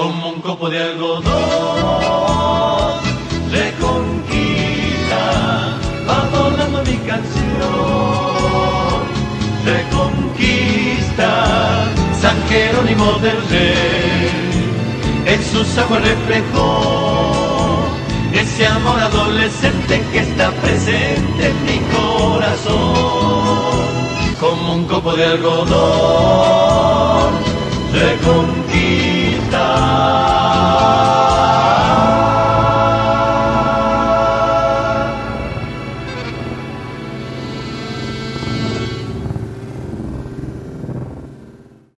como un copo de algodón. Reconquista, va volando mi canción. Reconquista, San Jerónimo del Rey, en sus aguas reflejó ese amor adolescente que está presente en mi corazón, como un copo de algodón. Reconquista.